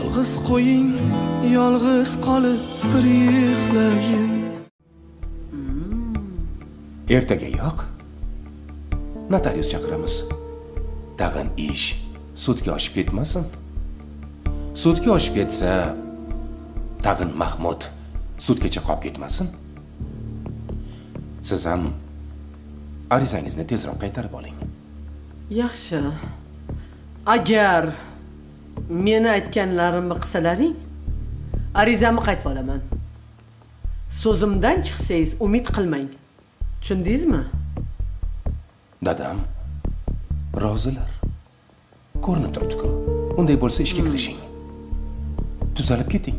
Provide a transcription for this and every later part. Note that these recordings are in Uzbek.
yolg'iz qo'ying yolg'iz qolib bir yig'layin ertagayoq notarius chaqiramiz. Tag'in ish sudga oshib ketmasin. Sudga oshib ketsa tag'in mahmud sudgacha qolib ketmasin. Siz ham arizangizni tezroq qaytarib oling. Yaxshi. Agar meni aytganlarimni qilsalaring arizamni qaytib olaman. So'zimdan chiqsangiz umid qilmang. Tushundingizmi? Dadam rozilar. Ko'rinib turibdi-ku. Unday bo'lsa ishga kirishing. Tuzalib keting.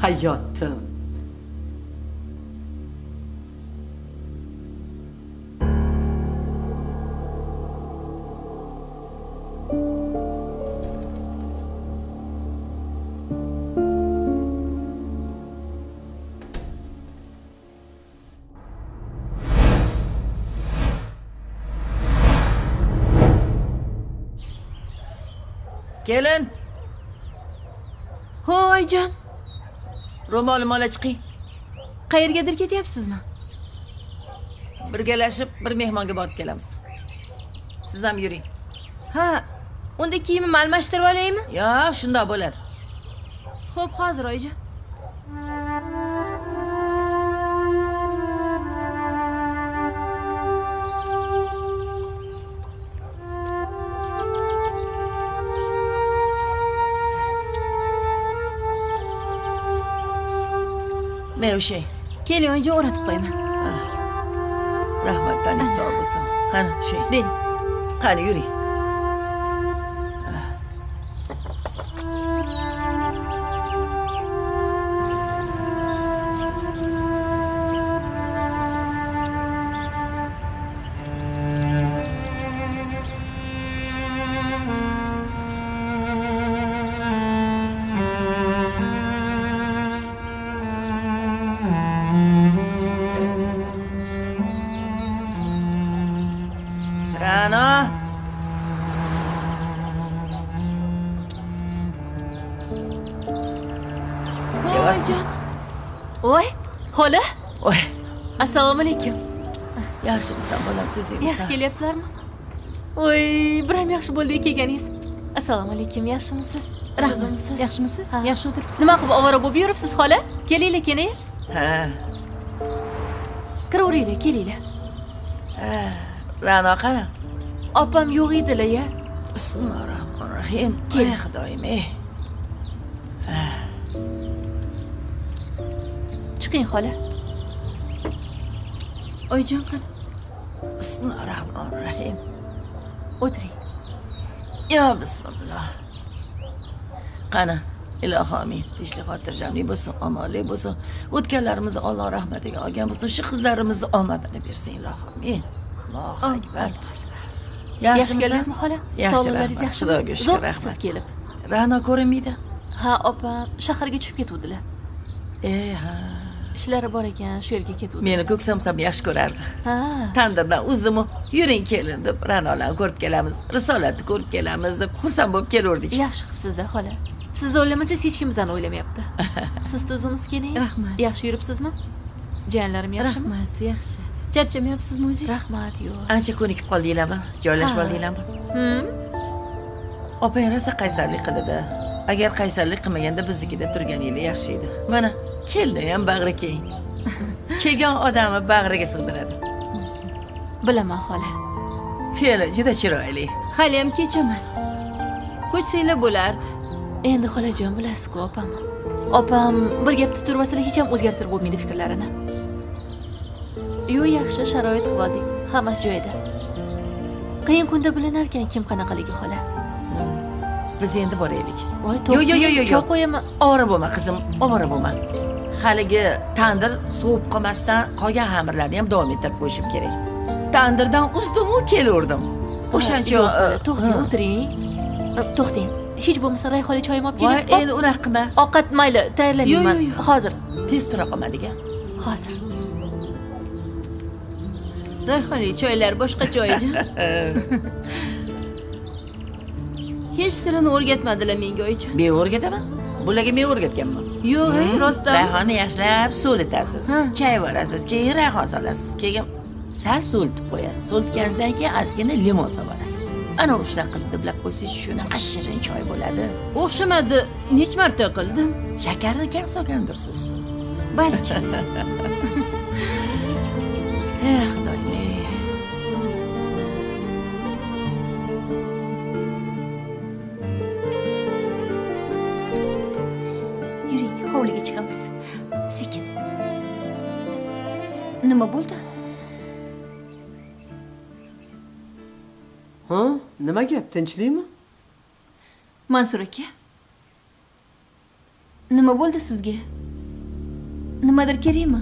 Hayotim kelin. Hoyjon ro'molim ola chiqing. Qayergadir ketyapsizmi? Birgalashib bir mehmonga borib kelamiz. Siz ham yuring. Ha unda kiyimimni almashtirib olaymi? Yo'q shundoq bo'ladi ho'p hozir oyijon mevshay keling oyijon o'ratib qo'yaman rahmat tani sog' bo'lsin qani shay bering qani assalomu alaykum yaxshimisan bolam yaxshi tuzingmisan kelyapsizlarmi voy biram yaxshi bo'ldi kelganingiz. Assalomu alaykum yaxshimisiz? Rahmat. Yaxshimisiz? Ha. yaxshi o'tiribsiz. Nima qilib ovora bo'lib yuribsiz xola? Kelinglar keling ha. Kiraveringlar kelinglar. Ra'no qani? Opam yo'q edilar ya. Bismillahi rohmanir rohim Kel. xudoyim ey. Chiqing xola oyijon qani bismillahi rohmanir rohim o'tiring. Yo bismillah. Qani ilohi omin tinchlik xotirjamlik bo'lsin omonlik bo'lsin. O'tganlarimizni alloh rahmatiga olgan bo'lsin. Shu qizlarimizni omadini bersin ilohi omin allohu akbar. yaxshi yaxshimisan keldingizmi xola? Rahmat. yaxshimi? Xudoga shukur, uzoq siz kelib. Ra'no ko'rinmaydi? Ha opam shaharga tushib ketuvdilar. Ey ha ishlari bor ekan shu yerga ketuvdi meni ko'ksamsam yaxshi ko'rardi. Ha. Tandirdan uzdimu yuring kelin deb ra'nolarni ko'rib kelamiz risolatni ko'rib kelamiz deb xursand bo'lib keluvdik yaxshi qilibsizda xola. Sizni o'ylamasangiz hech kim bizani o'ylamayapti. Siz o'zingiz keling. Rahmat. yaxshi yuribsizmi? Jiyanlarim yaxshimi? Rahmat yaxshi. Charchamayapsizmi o'zingiz? Rahmat yo'q. Ancha ko'nikib qoldinglarmi joylashib oldinglarmi Hmm? opang rosa qaysarlik qiladi agar qaysarlik qilmaganda biznikida turganinglar yaxshi edi. Mana kelini ham bag'ri keng. Kelgan odamni bag'riga sig'diradi. Bilaman xola. Fe'li juda chiroyli. Haliyam kech emas. Ko'chsanglar bo'lardi. Endi xolajon bilasiz-ku opam. Opam bir gapda turmasalar hech ham o'zgartirib bo'lmaydi fikrlarini. Yo'q yaxshi sharoit qilib oldik hammasi joyida. Qiyin kunda bilinar ekan kim qanaqaligi xola biz endi boraylik. Voy Yo, yo, yo, yo, yo. choy qo'yaman. Ovora bo'lma qizim ovora bo'lma. Haligi tandir sovib qolmasdan qolgan xamirlarni ham davom ettirib qo'yishim kerak. Tandirdan uzdimu kelaverdim o'shancha Yo'q, xola, e, to'xting o'tiring. E, to'xting hech bo'lmasa rayholi choyim olib voy keling endi unaqa qilma ovqat mayli tayyorlamayman. Yo'q, yo'q, yo'q. hozir. Tez tura qolmadik a hozir. Rayhonli choylar boshqacha oyijon hech sirini o'rgatmadilar menga oyijon men o'rgataman. Bularga men o'rgatganman. Yo'q ey rostdan. Rayhonni yaxshilab sovitasiz chay borasiz keyin rayhon solasiz. Keyin sal sovitib qo'yasiz. Sovitgandan keyin ozgina limon solasiz ana shunaqa qilib diblar qo'ysangiz shunaqa shirin choy bo'ladi. O'xshamadi. Necha marta qildim? Shakarni kam solgandirsiz. Balki nima bo'ldi ha nima gap tinchlikmi mansur aka nima bo'ldi sizga nimadir kerakmi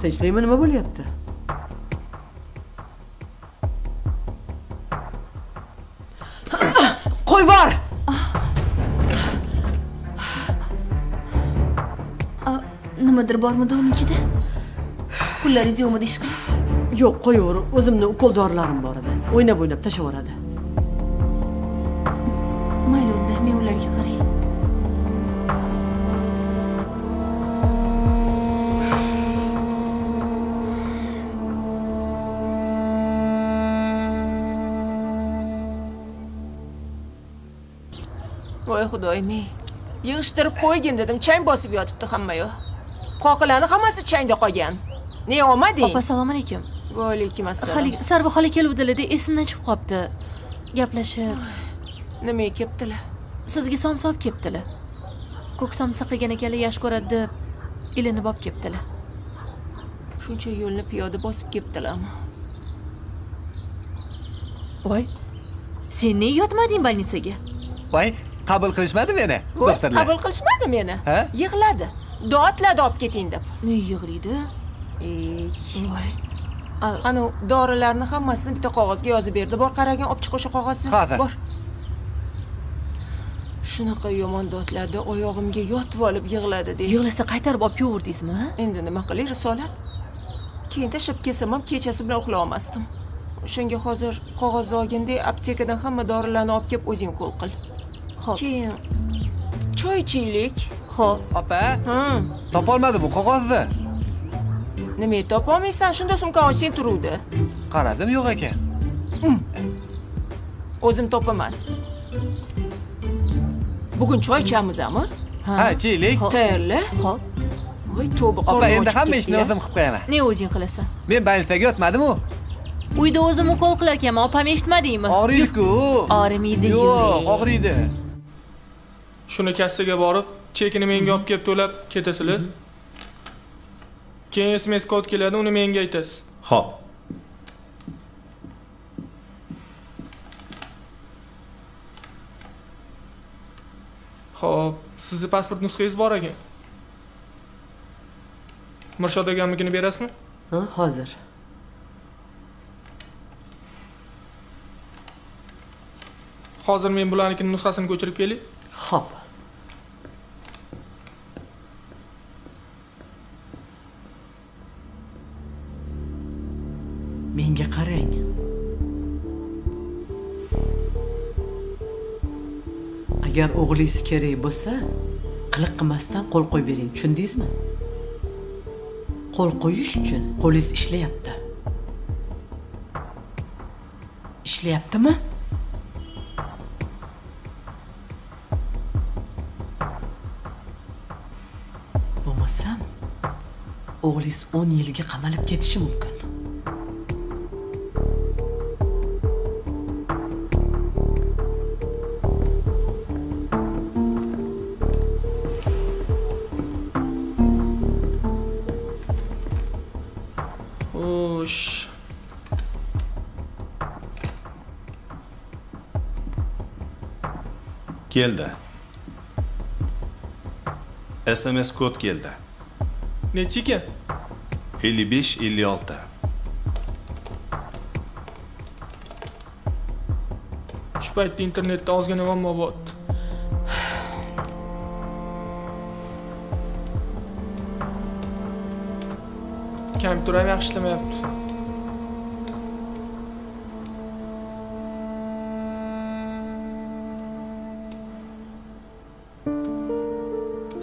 tinchlikmi nima bo'lyapti qo'y nimadir bormidi uning ichida pullaringiz yo'qmi ishqilib yo'q qo'yaver o'zimni ukol dorilarim bor edi. O'ynab o'ynab tashlab yuboradi mayli unda men ularga qaray voy xudoyim ey yig'ishtirib qo'ygin dedim chang bosib yotibdi hammayoq qoqilarni hammasi changda qolgan. Ne olmading opa assalomu alaykum va alaykum assalom haligi sarva xola keluvdilarda esimdan chiqib qolibdi gaplashib. Nimaga kelibdilar? Sizga somsa olib kelibdilar. Ko'k somsa qilgan ekanlar yaxshi ko'radi deb ilinib olib kelibdilar. Shuncha yo'lni piyoda bosib kelibdilarmi? Voy sen ne yotmading больницаga voy qabul qilishmadi meni doktorlar. qabul qilishmadi meni. Ha? yig'ladi dodladi olib keting deb. Ne yig'laydi? Ey voy ana dorilarni hammasini bitta qog'ozga yozib berdi. Bor qaragin olib chiq o'sha qog'ozni Hozir. bor. Shunaqa yomon dodladi oyog'imga yotib olib yig'ladi deydi. Yig'lasa qaytarib olib kelaverdingizmi endi nima qilay risolat? Keyin tashlab kelsam ham kechasi bilan uxlay olmasdim. O'shanga hozir qog'ozni olgindek aptekadan hamma dorilarni olib kelib o'zing qo'l qil. Ho'p keyin choy ichaylik ho'p opa. Ha topolmadim bu qog'ozni nimaga topolmaysan shunda sumkani ochsang turuvdi. Qaradim yo'q ekan o'zim topaman. Bugun choy ichamizmi ha ichaylik. Tayyorla. Ho'p voy tavba opa endi hamma ishni o'zim qilib qo'yaman. Ne o'zing qilasan? Men больницаga yotmadimu? Uyda o'zim ukol qilar ekanman opam eshitmadingmi? Og'riydiku. Og'rimaydi yo'q og'riydi. Shuni kassaga borib chekini menga olib kelib to'lab ketasizlar keyin sms kod keladi uni menga aytasiz Xo'p. Xo'p, sizni pasport nusxangiz bor ekan. Mirshod akamnikini berasizmi? ha hozir Hozir men bularnikini nusxasini ko'chirib kelay. ho'p o'g'lingiz kerak bo'lsa qiliq qilmasdan qo'l qo'yib bering. Tushundingizmi? Qo'l qo'yish uchun qo'lingiz ishlayapti. Ishlayaptimi? Bo'lmasam o'g'lingiz 10 yilga qamalib ketishi mumkin. Keldi. SMS kod keldi. Nechi ekan? 55 56. Shu paytda internetda ozgina muammo bo'ldi. kompyuter ham yaxshi ishlamayapti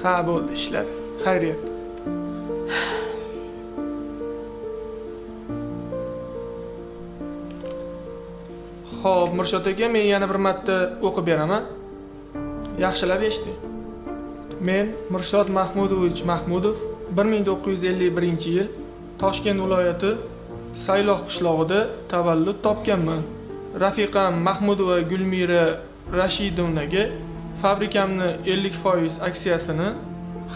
ha bo'ldi ishladi xayriyat Xo'p, Mirshod aka, men yana bir marta o'qib beraman. Yaxshilab eshiting. Men Mirshod Mahmudovich Mahmudov 1951-yil Toshkent viloyati Sayloq qishlog'ida tavallud topganman. Rafiqam Mahmudova Gulmira Rashidovnaga fabrikamni 50% aksiyasini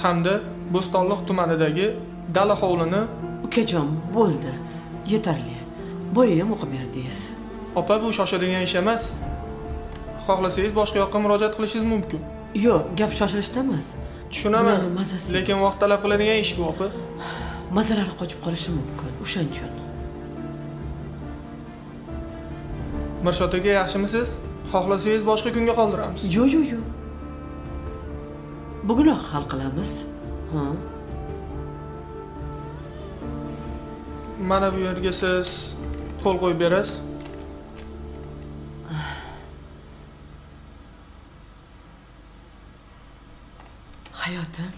hamda Bo'stonliq tumanidagi dala hovlini ukajon bo'ldi yetarli boya ham o'qib berdingiz opa bu shoshadigan ish emas. Xohlasangiz boshqa yoqqa murojaat qilishingiz mumkin. yo'q gap shoshilishda emas Tushunaman, lekin vaqt talab qiladigan ish bu, opa. mazalari qochib qolishi mumkin o'shaning uchun Mirshod aka yaxshimisiz? Xohlasangiz boshqa kunga qoldiramiz. yo'q yo'q yo'q bugunoq hal qilamiz ha Mana bu yerga siz qo'l qo'yib berasiz. hayotim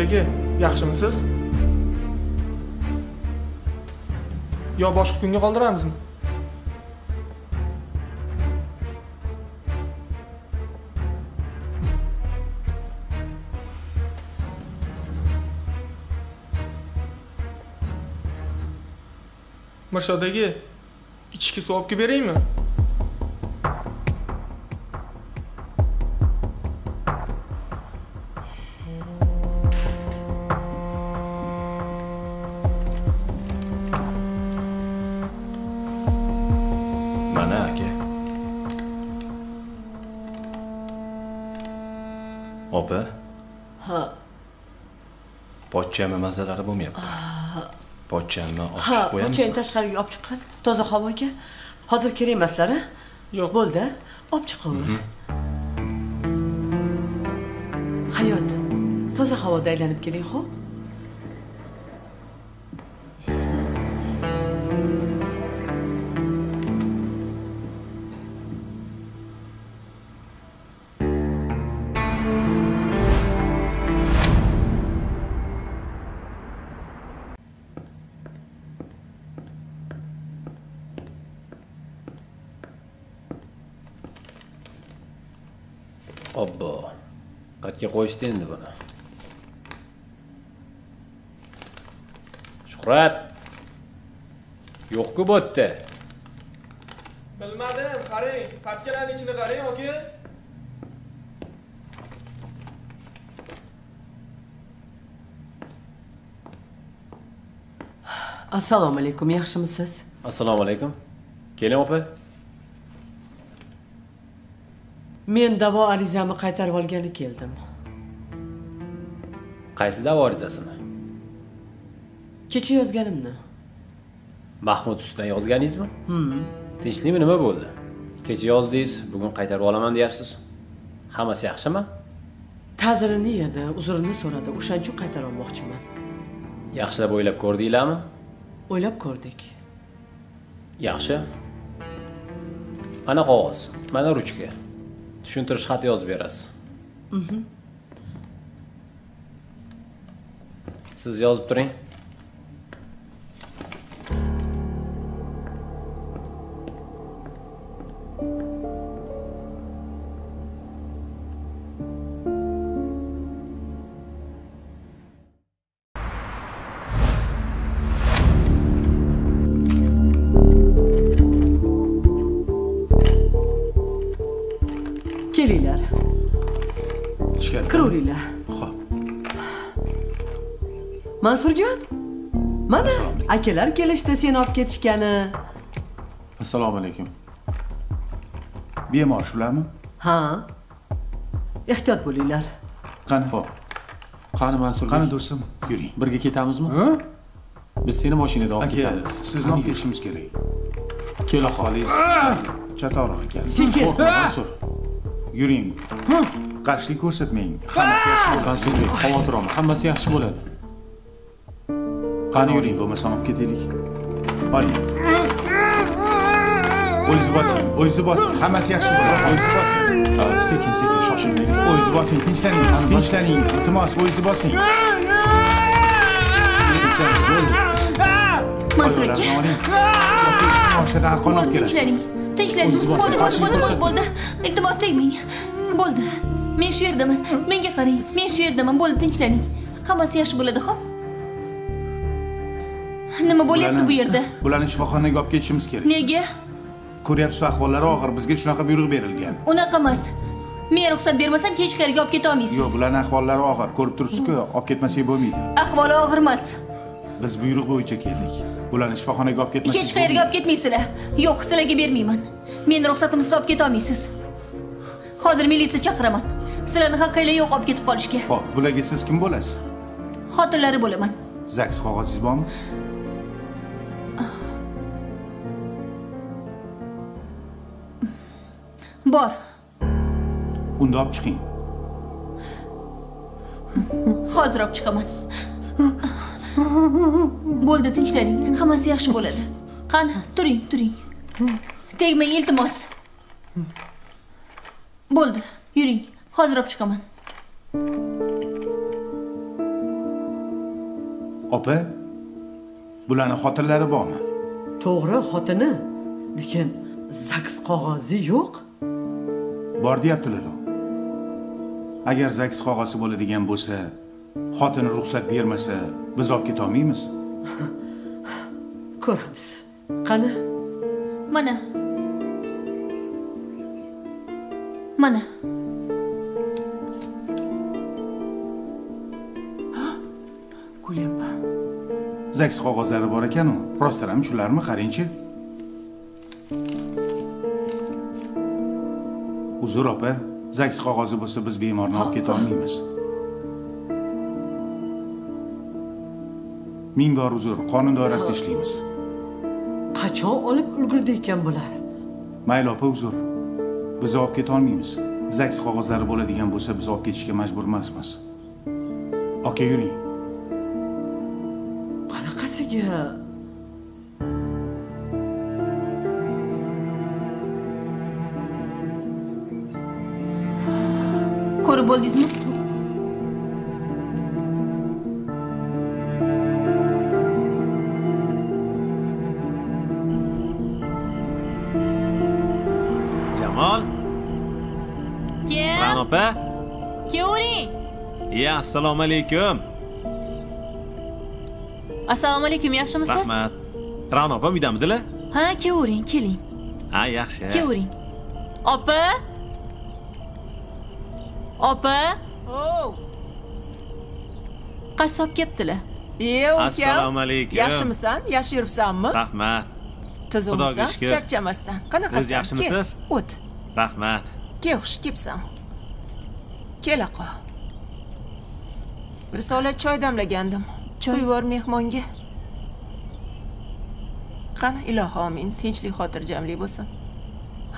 aka, yaxshimisiz? Yo boshqa kunga qoldiramizmi? Mirshod aka, ichki suv olib kelib beraymi? Pochchami mazalari bo'lmayapti. Pochchani olib ha chiqib qo'yamiz. ko'chani tashqariga olib chiqqan toza havoga hozir kerak emaslar a Yo'q. bo'ldi olib chiqaver hayot toza havoda aylanib keling xo'p obbo. Qayerga qo'yishdi endi buni? Shuhrat! Yo'q-ku bu yerda. Bilmadim, qarang, papkalarning ichini qarang, aka. assalomu alaykum yaxshimisiz? Assalomu alaykum. Keling opa men davo arizamni qaytarib olgani keldim. Qaysi da'vo arizasini kecha yozganimni. Mahmud ustidan yozganingizmi? Tinchlikmi nima bo'ldi? Kecha yozdingiz bugun qaytarib olaman deyapsiz. Hammasi yaxshimi? Ta'zirini yedi uzrini so'radi. O'shaning uchun qaytarib olmoqchiman. Yaxshilab o'ylab ko'rdinglarmi? O'ylab ko'rdik. Yaxshi. Mana qog'oz. Mana ruchka tushuntirish xati yozib berasiz. Siz yozib turing mansurjon? Mana akalar kelishdi seni olib ketishgani. Assalomu alaykum. Bemor shularmi? Ha. Ehtiyot bo'linglar. Qani? Xo'p. Qani Mansurbek? qani do'stim? Yuring. Birga ketamizmi? ha? Biz seni mashinada olib ketamiz. sizni olib ketishimiz kerak. Kel aholingiz chatoqroq ekan sekin Mansur. yuring. Qarshilik ko'rsatmang. Hammasi yaxshi bo'ladi. Xavotir olma. Hammasi yaxshi bo'ladi. Qani yuring bo'lmasam olib ketaylik. Oling. O'zingiz bosing o'zingiz bosing. Hammasi yaxshi bo'ladi. O'zingiz bosing. Sekin, sekin shoshilmaylik. o'zingiz bosing tinchlaning tinchlaning. Iltimos o'zingiz bosing. Mansur aka arqon olib kelasiz. Tinchlaning tinchlaning. O'zingiz bo'ldi bo'ldi bo'ldi bo'ldi iltimos tegmang. Bo'ldi. Men shu yerdaman. Menga qarang men shu yerdaman. Bo'ldi tinchlaning. Hammasi yaxshi bo'ladi xo'p nima bo'lyapti bu yerda? bularni shifoxonaga olib ketishimiz kerak. Nega? Ko'ryapsiz ahvollari og'ir bizga shunaqa buyruq berilgan. Unaqa emas. Men ruxsat bermasam hech qayerga olib keta olmaysiz. Yo'q bularni ahvollari og'ir. Ko'rib turibsiz-ku olib ketmasak bo'lmaydi. Ahvoli og'ir emas. Biz buyruq bo'yicha keldik. Bularni shifoxonaga olib ketmasak hech qayerga olib ketmaysizlar. Yo'q sizlarga bermayman. Meni ruxsatimsiz olib keta olmaysiz. Hozir militsiya chaqiraman. Sizlarni haqqinglar yo'q olib ketib qolishga. Ho'p bularga siz kim bo'lasiz? Xotinlari bo'laman. Zaks qog'ozingiz bormi bor. Unda olib chiqing. Hozir olib chiqaman. Bo'ldi tinchlaning hammasi yaxshi bo'ladi. Qani turing turing. Tegmang iltimos. Bo'ldi yuring. Hozir olib chiqaman. Opa bularni xotinlari bormi? To'g'ri xotini. Lekin zaks qog'ozi yo'q bor deyaptilar u agar zaks qog'ozi bo'ladigan bo'lsa xotini ruxsat bermasa biz olib ketolmaymiz ko'ramiz. Qani? Mana. Mana. Kulyapman zaks qog'ozlari bor ekanu. Rostdan shularmi qarangchi uzr opa zaks qog'ozi bo'lsa biz bemorni olib keta olmaymiz. Ming bor uzr qonun doirasida ishlaymiz. Qachon olib ulgurdi ekan bular? Mayli opa uzr. Biz olib keta olmaymiz. Zaks qog'ozlari bo'ladigan bo'lsa biz olib ketishga majbur emasmiz. Aka yuring ko'rib bo'ldingizmi? Jamol. Kim? Ran opa. Kevering ya assalomu alaykum. Assalomu alaykum yaxshimisiz? Rahmat. Ran opa uydamidilar ha kevering keling. Ha yaxshi. Kevering opa opa? Oh. Qassob kelibdilar e ukam assalomu alaykum yaxshimisan? Yaxshi yuribsanmi? Rahmat. Tuzukmisan charchamasdan. Qanaqasan Siz yaxshimisiz? O't. Rahmat. Kel xush kelibsan. Kel aqa risolat choy damlagandim. Choy? qo'yvor mehmonga. Qani ilohi omin tinchlik xotirjamlik bo'lsin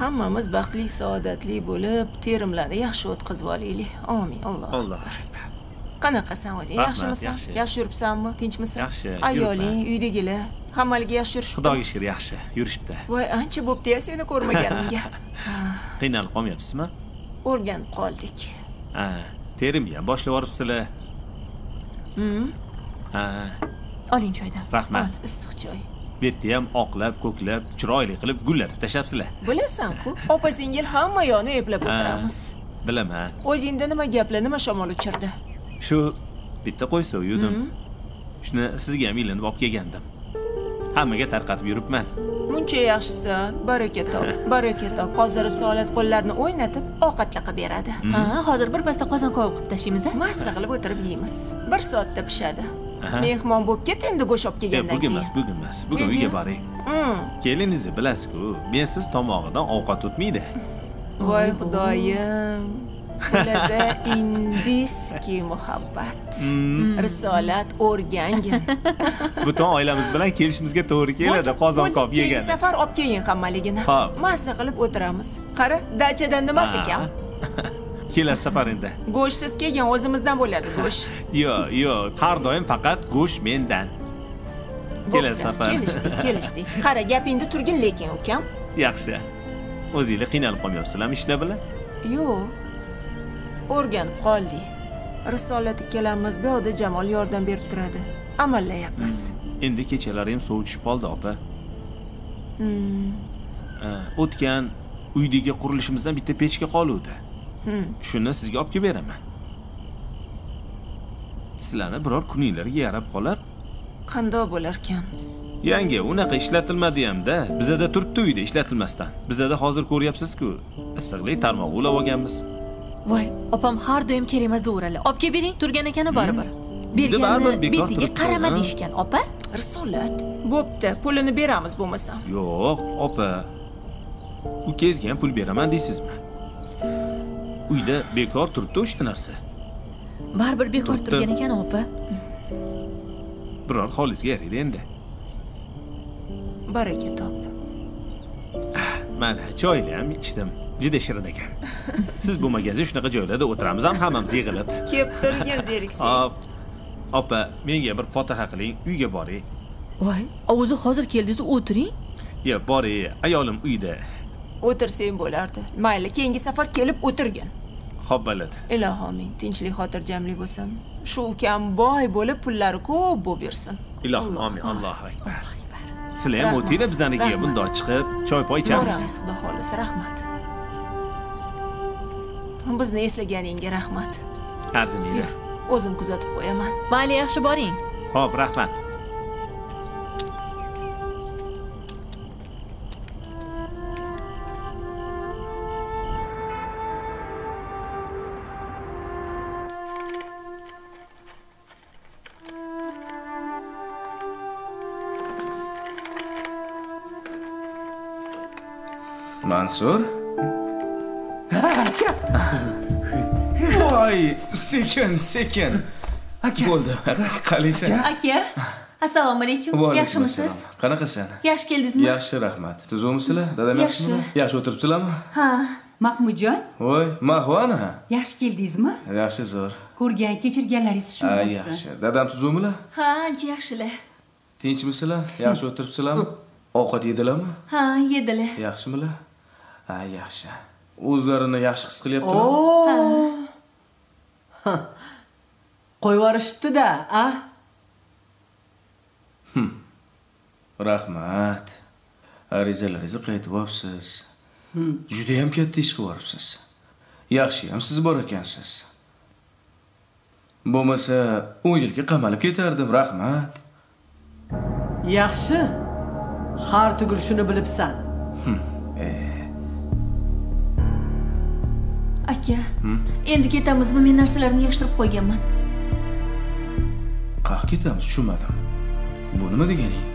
hammamiz baxtli saodatli bo'lib terimlarni yaxshi o'tkazib olaylik. Omin alloh alloh akbar. Qanaqasan o'zing? Rahmat, yaxshimisan? yaxshi. yuribsanmi tinchmisan? Yaxshi, ayoling uydagilar hammaliga yaxshi yurishibdi xudoga shukur yaxshi. Yurishibdi. Voy ancha bo'pti-ya seni ko'rmaganimga. Qiynalib qolmayapsizmi? O'rganib qoldik. Ha terimga ham boshlab yuboribsizlar ha. Oling choydan. Rahmat. Issiq choy bu yerda ham oqlab ko'klab chiroyli qilib gullatib tashlabsizlar bilasan-ku opa singil hamma yoqni eplab o'tiramiz bilaman o'zingda nima gaplar nima shamol uchirdi shu bitta qo'ysa yudim shuni sizga ham ilinib olib kelgandim hammaga tarqatib yuribman muncha yaxshisan baraka top baraka top hozir risolat qo'llarini o'ynatib ovqatga qilib beradi ha hozir birpasda qozon qovoq qilib tashlaymiz a massa qilib o'tirib yeymiz bir soatda pishadi mehmon bo'lib ket endi go'sht olib yo'q kelgandan bugun emas bugun emas bugun uyga boring kelinizni bilasiz-ku mensiz tomog'idan ovqat o'tmaydi. Voy xudoyim. Qo'lida indiskiy muhabbat. Risolat o'rgangin butun oilamiz bilan kelishimizga to'g'ri keladi qozon qop keyingi yegani. safar olib kelgin hammaligini. Hop. mazza qilib o'tiramiz. Qara dachadan nimasi kam kelasi safar endi go'shtsiz kelgin o'zimizdan bo'ladi go'sht. Yo'q yo'q har doim faqat go'sht mendan. Kelasi Bo'pti, safar. kelishdik kelishdik qara gapingda turgin lekin ukam. Yaxshi. O'zinglar qiynalib qolmayapsizlarmi ishlar bilan yo'q. O'rganib qoldik risolat ikkalamiz bu yoqda jamol yordam berib turadi. Amallayapmiz. Endi kechalari ham sovuq tushib qoldi opa. Hmm. O'tgan uydagi qurilishimizdan bitta pechka qoluvdi. Hmm. Shuni sizga olib kelib beraman. Sizlarni biror kuninglarga yarab qolar. Qandoq bo'larkan yangi unaqa ishlatilmadi hamda. Bizada turibdi uyda ishlatilmasdan. Bizada hozir ko'ryapsiz-ku. Issiqlik tarmog'i ulab olganmiz. Voy opam har doim kerak emas deyveradilar olib kelib bering turgan ekani baribir. Baribir berganni bekor betiga qarama deyishgan. Opa? Risolat. Bo'pti pulini beramiz bo'lmasa. Yo'q opa. U kezga ham pul beraman deysizmi uyda bekor turibdi o'sha narsa. Baribir bekor turgan ekan opa. Biror holingizga yaraydi endi. Baraka top. Mana choyni ham ichdim. Juda shirin ekan. Siz bo'lmaganingizda shunaqa joylarda o'tiramiz ham hammamiz yig'ilib. Kelib turgin zeriksen hop. Opa menga bir fotiha qiling uyga boring. Voy o'zi hozir keldingiz o'tiring. Yo boring ayolim uyda. O'tirsang bo'lardi. Mayli keyingi safar kelib o'tirgin ho'p bo'ladi ilohoming tinchlik xotirjamlik bo'lsin. Shu ukam boy bo'lib pullari ko'p bo'lib yursin. Ilohim amin allohu akbar. Sizlar ham o'tinglar bizanikiga. Bundoq chiqib choy poy ichamiz. Xudo xohlasa. Rahmat. Bizni eslaganingga rahmat. Arzimaydi o'zim kuzatib qo'yaman. Mayli yaxshi boring. Ho'p rahmat mansur? Voy sekin sekin. Bo'ldi. Qalaysan aka. Assalomu alaykum yaxshimisiz? qanaqasan yaxshi keldingizmi? Yaxshi rahmat. Tuzukmisizlar dadam Yaxshi. yaxshimi yaxshi o'tiribsizlarmi? Ha. Mahmudjon voy mahvona. Yaxshi keldingizmi? Yaxshi zo'r. Ko'rgan kechirganlaringiz shu ha bo'lsin. yaxshi. Dadam tuzukmilar ha ancha yaxshilar tinchmisizlar yaxshi o'tiribsizlarmi? Ovqat yedilarmi? Ha yedilar. Yaxshimilar ha yaxshi. O'zlarini yaxshi his qilyaptilar oo. Qo'yib yuborishibdi-da a? Rahmat. Arizalaringizni qaytib olibsiz. Judayam katta ish qilib yuboribsiz yaxshi ham siz bor ekansiz. Bo'lmasa o'n yilga qamalib ketardim. Rahmat. Yaxshi. Har tugul shuni bilibsan aka endi ketamizmi men narsalarni yig'ishtirib qo'yganman. Qayerga ketamiz tushunmadim. Bu nima deganing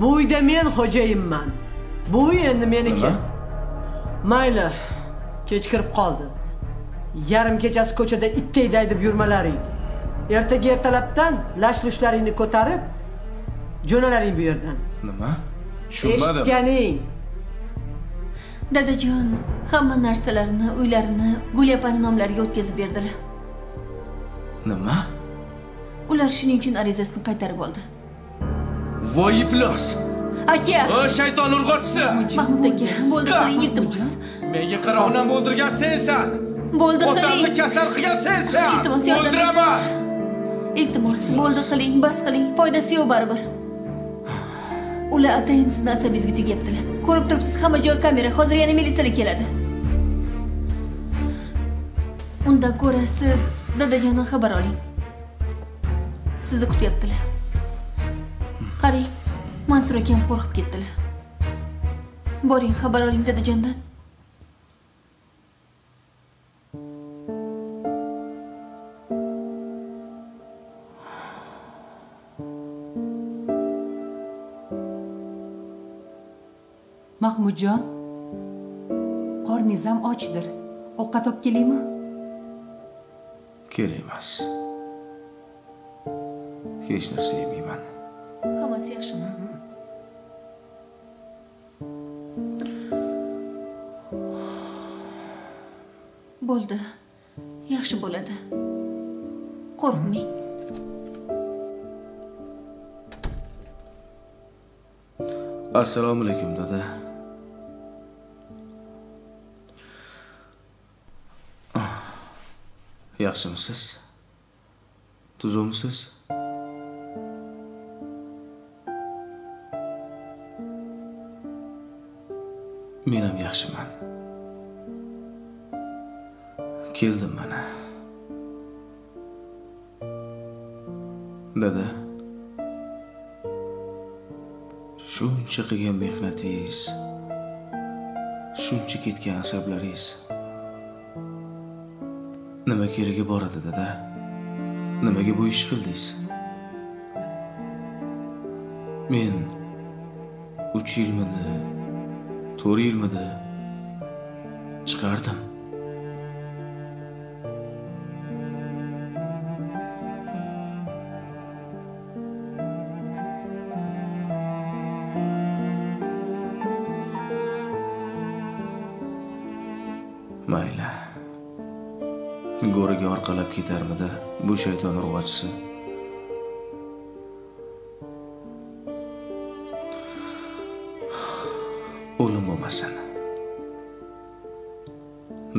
bu uyda men xo'jayinman. Bu uy endi meniki. Mayli kech kirib qoldi. Yarim kechasi ko'chada itdek daydib yurmalaring. Ertaga ertalabdan lash lushlaringni ko'tarib jo'nalaring bu yerdan. Nima? Tushunmadim. Eshitganing dadajon hamma narsalarini uylarini gulyapaning nomlariga o'tkazib berdilar. Nima? Ular shuning uchun arizasini qaytarib oldi. Voy iflos aka! O shayton urg'ochisi! Mahmud aka bo'ldi qiling iltimos menga qara onamni o'ldirgan sensan! Bo'ldi otamni qiling. kasal qilgan sensan! Iltimos, o'ldiraman iltimos bo'ldi qiling bas qiling. Foydasi yo'q baribir ular atayin sizni asabingizga tegyaptilar ko'rib turibsiz hamma joy kamera. Hozir yana militsiyalar keladi. Undan ko'ra siz dadajondan xabar oling. Sizni kutyaptilar. Qarang mansur akam qo'rqib ketdilar. Boring xabar oling dadajondan. Mahmudjon qorningiz ham ochdir ovqat olib kelaymi kerak emas. Hech narsa yemayman hammasi yaxshimi? Bo'ldi. Yaxshi bo'ladi. Qo'rqmang. Assalomu alaykum dada yaxshimisiz tuzukmisiz men ham yaxshiman keldim mana dada shuncha qilgan mehnatingiz shuncha ketgan asablaringiz keragi bor edi dada. Nimaga bu ish qildingiz? Men uch yilmidi to'rt yilmidi chiqardim. Mayli. Go'riga orqalab ketarmidi bu shayton urg'ochisi? O'lim bo'lmasin.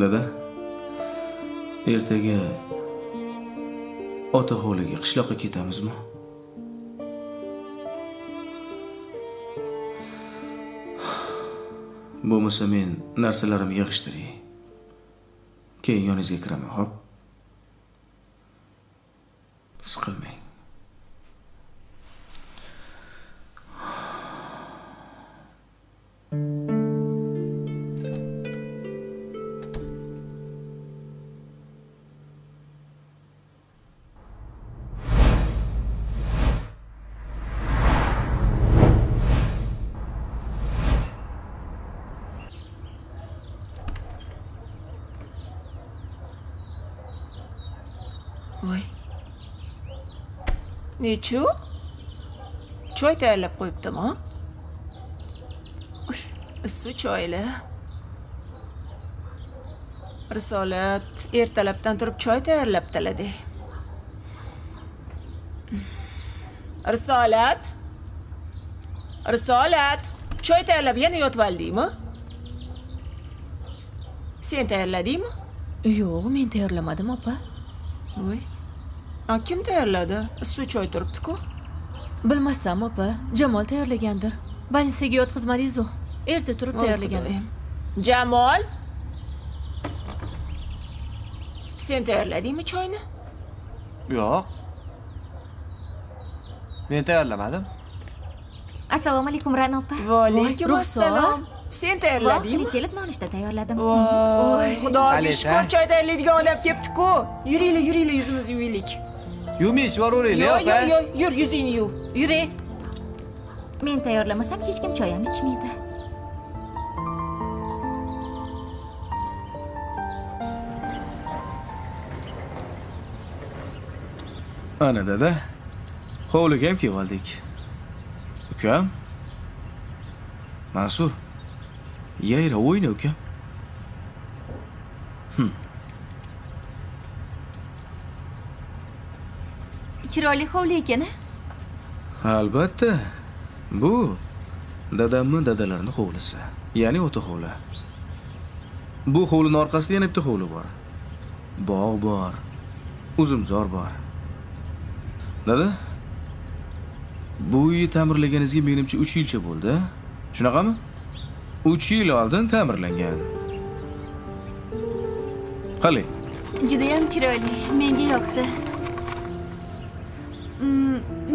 Dada ertaga ota hovliga qishloqqa ketamizmi? Bo'lmasa men narsalarimni yig'ishtiray keyin yoningizga kiraman xo'p nechu choy tayyorlab qo'yibdimi issiq choyli risolat ertalabdan turib choy tayyorlabdilar de. Risolat? Risolat choy tayyorlab yana yotib oldingmi sen tayyorladingmi? Yo'q men tayyorlamadim opa. Voy kim tayyorladi? Issiq choy turibdi-ku. Bilmasam opa jamol tayyorlagandir. Больницаga yotqizmadingizu? Erta turib tayyorlagandir. jamol? Sen tayyorladingmi choyni? Yo'q. Men tayyorlamadim. Assalomu alaykum ra'no opa. Va alaykum assalom. Sen tayyorladingmi? Kelib nonushta tayyorladim. Voy. xudoga shukur choy tayyorlaydigan odam kelibdi-ku. Yuringlar yuringlar yuzimizni yuvaylik yuvmay yuboraveringlar yo'q opa yo'q yo'q yur yuzingni yuv yuring men tayyorlamasam hech kim choy ham ichmaydi ana dada hovliga ham kelib oldik ukam mansur. Yayra o'yna ukam chiroyli hovli ekan a? Albatta. Bu dadamni dadalarini hovlisi ya'ni ota hovli. Bu hovlini orqasida yana bitta hovli bor. Bog' bor uzumzor bor. Dada bu uyni ta'mirlaganingizga menimcha uch yilcha bo'ldi shunaqami? Uch yil oldin ta'mirlangan. Qalay judayam chiroyli menga yoqdi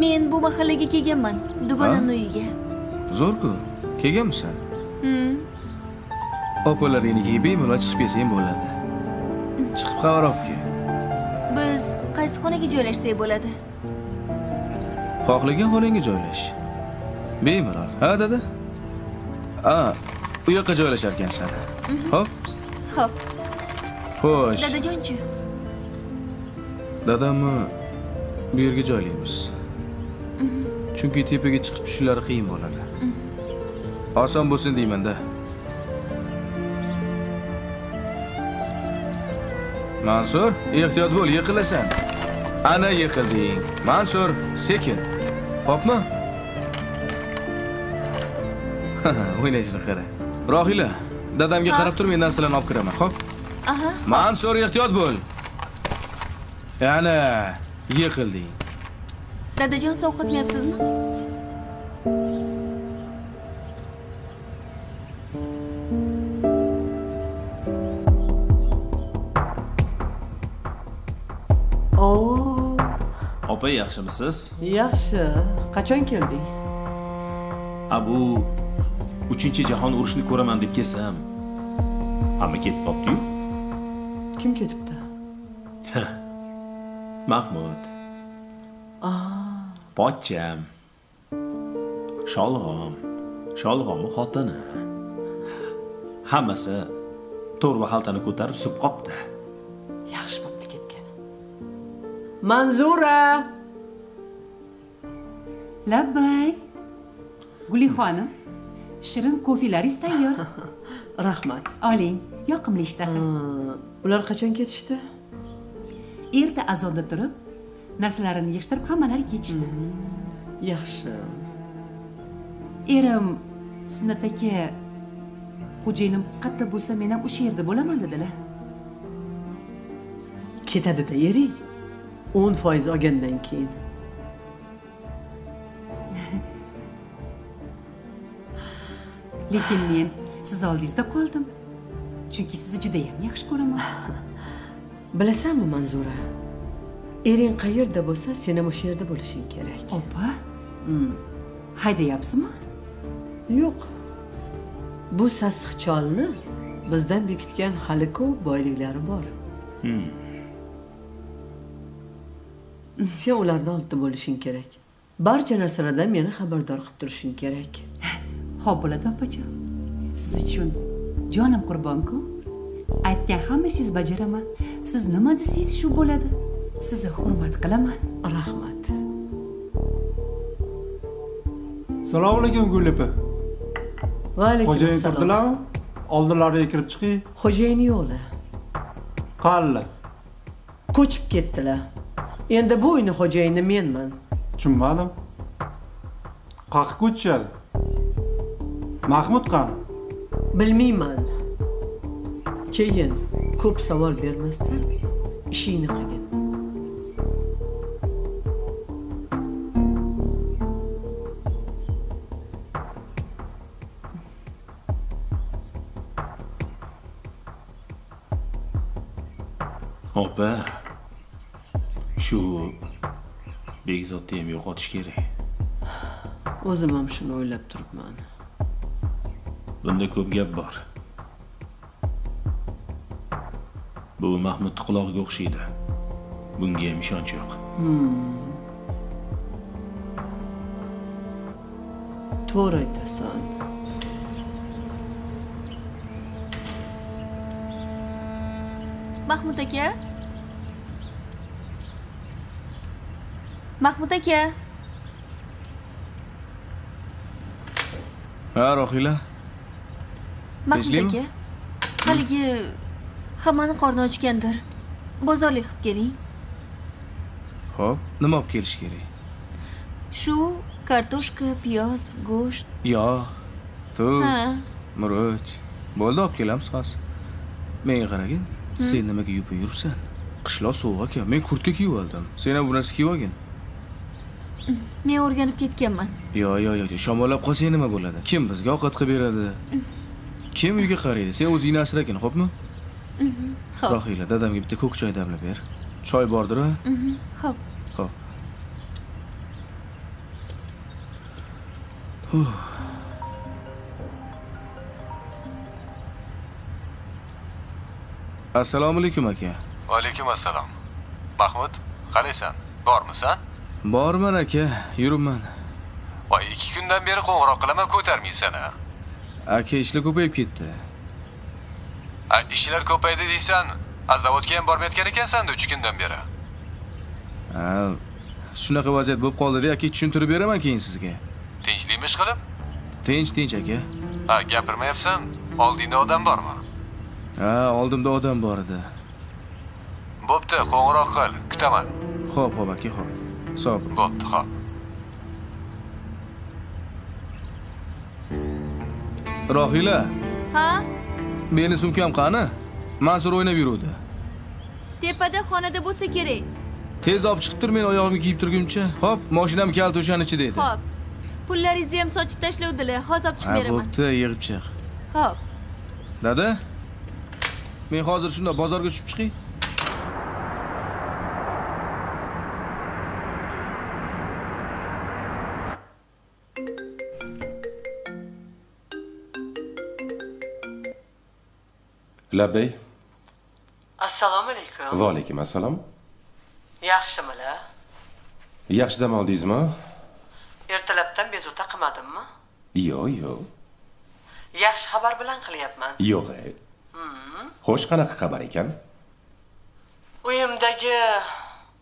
men bu mahallaga kelganman dugonamni uyiga. Zo'r-ku kelganmisan? Hmm, opalaringnikiga bemalol chiqib kelsang bo'ladi. Chiqib xabar olib kel biz qaysi xonaga joylashsak bo'ladi? Xohlagan xonangga joylash. Bemalol. Ha dada? A u yoqqa joylashar ekansan. Ho'p Xo'p, xo'sh. Dadajonchi. dadamni bu yerga joylaymiz chunki tepaga chiqib tushishlari qiyin bo'ladi. Oson bo'lsin deymanda. Mansur ehtiyot bo'l yiqilasan. Ana yiqilding. Mansur sekin. Hopmi? O'ynashni qara. Rohila dadamga qarab tur men narsalarni olib kiraman. Aha. mansur ehtiyot bo'l. Ana yiqilding Dadajon sovqotmayapsizmi? Oo, opa yaxshimisiz yaxshi. Qachon kelding? a bu uchinchi jahon urushini ko'raman deb kelsam hamma ketib qolibdiyu Kim ketibdi? mahmud Aa, pochcham sholg'om sholg'omni xotini hammasi to'rva xaltani ko'tarib sub qopti yaxshi bo'pti ketgan. Manzura! Labbay. Guli xonim, shirin kofelaringiz tayyor. Rahmat. Oling, yoqimli ishtaha. Ular qachon ketishdi? Erta azonda turib, narsalarini yig'ishtirib hammalari ketishdi. Yaxshi. Erim Sunnat aka xo'jayinim qayerda bo'lsa men ham o'sha yerda bo'laman dedilar. Ketadi-da ering. 10% olgandan keyin. Lekin men siz oldingizda qoldim. Chunki sizni juda ham yaxshi ko'raman. Bilasanmi Manzura? Ering qayerda bo'lsa, sen ham o'sha yerda bo'lishing kerak. Opa? Haydayapsizmi? Yo'q. Bu sassiq cholni bizdan bekitgan hali ko'p boyliklari bor. Sen ularni oldida bo'lishing kerak. Barcha narsalardan meni xabardor qilib turishing kerak. Xo'p bo'ladi opajon. Siz uchun jonim qurbon-ku. Aytgan hamma ishingizni bajaraman. Siz nima desangiz shu bo'ladi. Sizni hurmat qilaman. Rahmat. Assalomu alaykum Gulipa. Va alaykum Xo'jayin turdilarmi? Oldilariga kirib chiqing. Xo'jayin yo'qlar. Qalla. Ko'chib ketdilar. Endi bu uyni xo'jayini menman. Tushunmadim. Qaqi ko'chishadi. Mahmud qani? Bilmayman. Keyin ko'p savol bermasdan ishingni qilgin. Opa shu bekzodni ham yo'qotish kerak O'zim ham shuni o'ylab turibman. bunda ko'p gap bor bu mahmudni qulog'iga o'xshaydi bunga ham ishonch yo'q To'g'ri aytasan. Mahmud aka? Mahmud aka? ha rohila Mahmud aka? Haligi hammani qorni ochgandir. Bozorlik qilib keling. ho'p nima olib kelish kerak Shu kartoshka, piyoz, go'sht. yog' tuz murch bo'ldi olib kelamiz hozir menga qaragin sen nimaga yupib yuribsan qishloq sovuq ekan men kurtka kiyib oldim sen ham bu narsa kiyib olgin Men o'rganib ketganman. yo yo yo shamollab qolsang nima bo'ladi kim bizga ovqat qilib beradi kim uyga qaraydi sen o'zingni asragin xo'pmi Xo'p. rohila dadamga bitta ko'k choy damlab ber choy bordir a Mhm, Xo'p. Xo'p. Huh. assalomu alaykum aka Alaykum assalom. Mahmud, qalaysan? Bormisan? Borman aka. Yuribman. Voy, ikki kundan beri qo'ng'iroq qilaman ko'tarmaysan a. aka ishlar ko'payib ketdi. Ha, ishlar ko'paydi deysan a zavodga ham bormayotgan ekansan-da 3 kundan beri. Ha shunaqa vaziyat bo'lib qoldida aka tushuntirib beraman keyin sizga. Tinchlikmi ishqilib tinch tinch aka. Ha gapirmayapsan oldingda odam bormi? Ha oldimda odam bor edi. Bo'pti qo'ng'iroq qil kutaman. Ho'p ho'p aka ho'p bo'pti ho'p rohila. Ha? Meni sumkam qani? Mansur o'ynab yuruvdi. Tepada xonada bo'lsa kerak. Tez olib chiqib tur men oyog'imga kiyib turguncha hop moshinam kaliti o'shani ichida edi. Ho'p. Pullaringizni ham sochib tashlavdilar hozir olib chiqib beraman. bo'pti yig'ib chiq. Ho'p. Dada? Men hozir shundoq bozorga tushib chiqay labbay assalomu alaykum va alaykum assalom yaxshimilar. Yaxshi dam oldingizmi? Ertalabdan bezovta qilmadimmi? Yo'q yo'q. Yaxshi xabar bilan qilyapman. Yo'q ey xo'sh qanaqa xabar ekan? Uyimdagi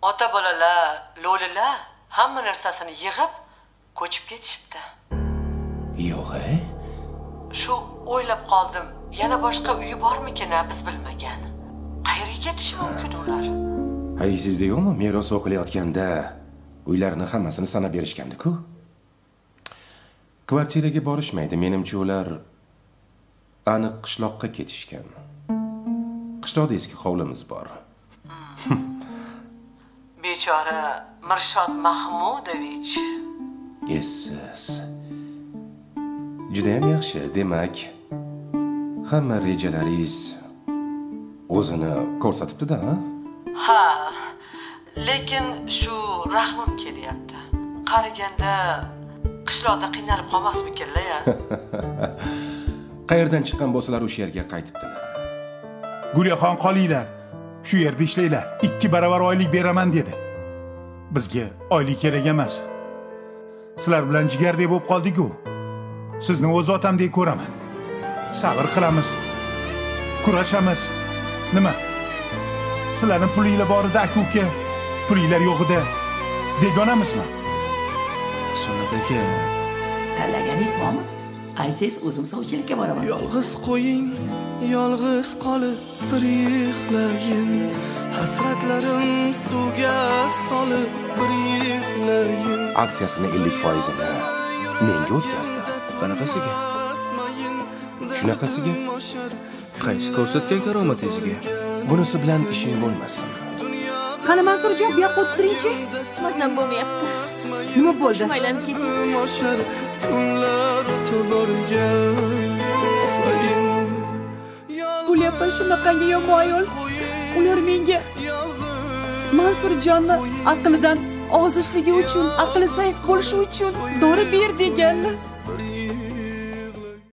ota bolalar lo'lilar hamma narsasini yig'ib ko'chib ketishibdi. Yo'q ey shu o'ylab qoldim yana boshqa uyi bormikin a biz bilmagan. Qayerga ketishi mumkin ular? Hay sizda yo'qmi? Meros o'qilayotganda uylarni hammasini sanab berishgandi-ku? Kvartiraga borishmaydi. Menimcha ular aniq qishloqqa ketishgan. Qishloqda eski hovlimiz bor. Bechora mirshod mahmudovich. Essiz judayam yaxshi. Demak hamma rejalaringiz o'zini ko'rsatibdi-da a? ha lekin shu rahmim kelyapti. Qaraganda qishloqda qiynalib qolmasmikinlar ya? Qayerdan chiqqan bo'lsalar o'sha yerga qaytibdilar. Gulixon qolinglar. Shu yerda ishlanglar. Ikki barobar oylik beraman dedi. Bizga oylik kerak emas. Sizlar bilan jigardek bo'lib qoldik-ku sizni o'z otamdek ko'raman sabr qilamiz. Kurashamiz. Nima? Sizlarni pulinglar bor edi aka uka pulinglar yo'q edi begonamizmi? Sunnat aka. Tanlaganingiz bormi? Aytsangiz o'zim sovchilikka boraman. Yolg'iz qo'ying yolg'iz qolib bir yig'layin hasratlarim suvga solib bir yig'layin aksiyasini 50 foizini menga o'tkazdi. Qanaqasiga shunaqasiga? Qaysi ko'rsatgan karomatingizga? Bunisi bilan ishing bo'lmasin. Qani mansurjon bu yoqqa o'tib turingchi mazam bo'lmayapti. Nima bo'ldi? Aylanib ketyapti kunlar o'tib borgan sayin bo'lyapman shunaqangi yomon ayol. Ular menga mansurjonni aqlidan ozishligi uchun aqli zaif bo'lishi uchun dori ber deganlar